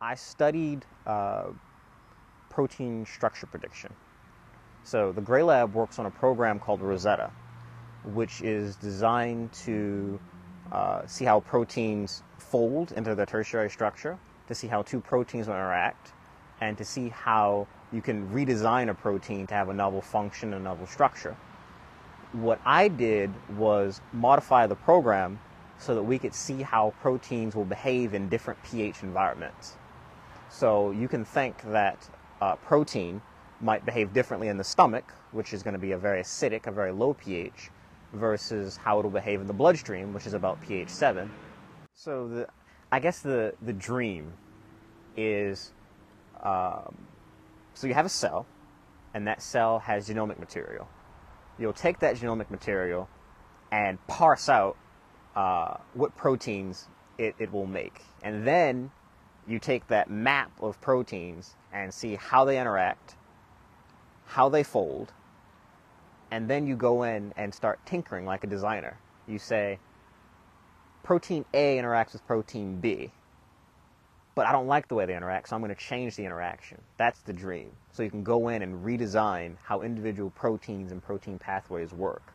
I studied uh, protein structure prediction. So the Gray Lab works on a program called Rosetta, which is designed to uh, see how proteins fold into their tertiary structure, to see how two proteins will interact, and to see how you can redesign a protein to have a novel function and a novel structure. What I did was modify the program so that we could see how proteins will behave in different pH environments. So you can think that uh, protein might behave differently in the stomach, which is going to be a very acidic, a very low pH, versus how it'll behave in the bloodstream, which is about pH 7. So the, I guess the, the dream is um, so you have a cell, and that cell has genomic material. You'll take that genomic material and parse out uh, what proteins it, it will make. And then you take that map of proteins and see how they interact, how they fold, and then you go in and start tinkering like a designer. You say, protein A interacts with protein B, but I don't like the way they interact, so I'm going to change the interaction. That's the dream. So you can go in and redesign how individual proteins and protein pathways work.